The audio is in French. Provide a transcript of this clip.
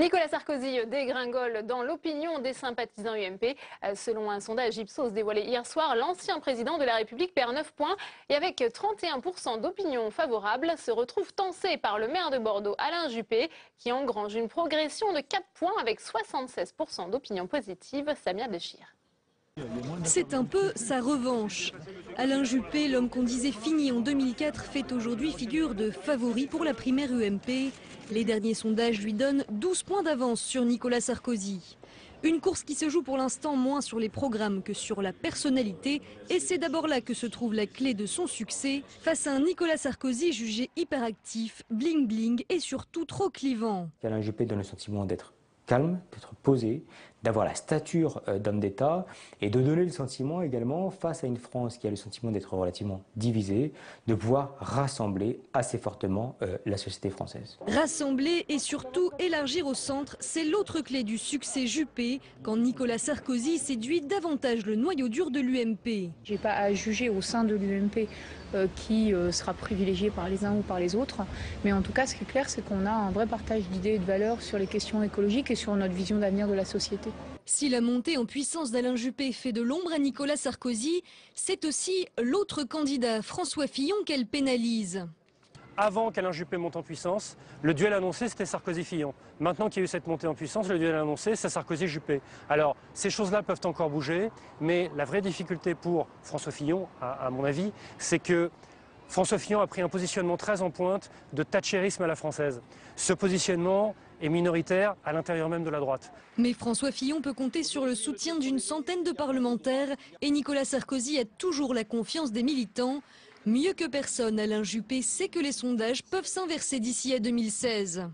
Nicolas Sarkozy dégringole dans l'opinion des sympathisants UMP. Euh, selon un sondage Ipsos dévoilé hier soir, l'ancien président de la République perd 9 points et avec 31% d'opinion favorable se retrouve tensé par le maire de Bordeaux, Alain Juppé, qui engrange une progression de 4 points avec 76% d'opinion positive. Samia Béchir. C'est un peu sa revanche. Alain Juppé, l'homme qu'on disait fini en 2004, fait aujourd'hui figure de favori pour la primaire UMP. Les derniers sondages lui donnent 12 points d'avance sur Nicolas Sarkozy. Une course qui se joue pour l'instant moins sur les programmes que sur la personnalité. Et c'est d'abord là que se trouve la clé de son succès, face à un Nicolas Sarkozy jugé hyperactif, bling-bling et surtout trop clivant. Alain Juppé donne le sentiment d'être calme, d'être posé, d'avoir la stature euh, d'homme d'État et de donner le sentiment également, face à une France qui a le sentiment d'être relativement divisée, de pouvoir rassembler assez fortement euh, la société française. Rassembler et surtout élargir au centre, c'est l'autre clé du succès Juppé, quand Nicolas Sarkozy séduit davantage le noyau dur de l'UMP. J'ai pas à juger au sein de l'UMP euh, qui sera privilégié par les uns ou par les autres, mais en tout cas ce qui est clair c'est qu'on a un vrai partage d'idées et de valeurs sur les questions écologiques et sur notre vision d'avenir de la société. Si la montée en puissance d'Alain Juppé fait de l'ombre à Nicolas Sarkozy, c'est aussi l'autre candidat, François Fillon, qu'elle pénalise. Avant qu'Alain Juppé monte en puissance, le duel annoncé c'était Sarkozy-Fillon. Maintenant qu'il y a eu cette montée en puissance, le duel annoncé c'est Sarkozy-Juppé. Alors ces choses-là peuvent encore bouger, mais la vraie difficulté pour François Fillon, à, à mon avis, c'est que François Fillon a pris un positionnement très en pointe de thatchérisme à la française. Ce positionnement est minoritaire à l'intérieur même de la droite. Mais François Fillon peut compter sur le soutien d'une centaine de parlementaires et Nicolas Sarkozy a toujours la confiance des militants. Mieux que personne, Alain Juppé sait que les sondages peuvent s'inverser d'ici à 2016.